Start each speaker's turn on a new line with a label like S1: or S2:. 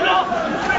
S1: Bruno!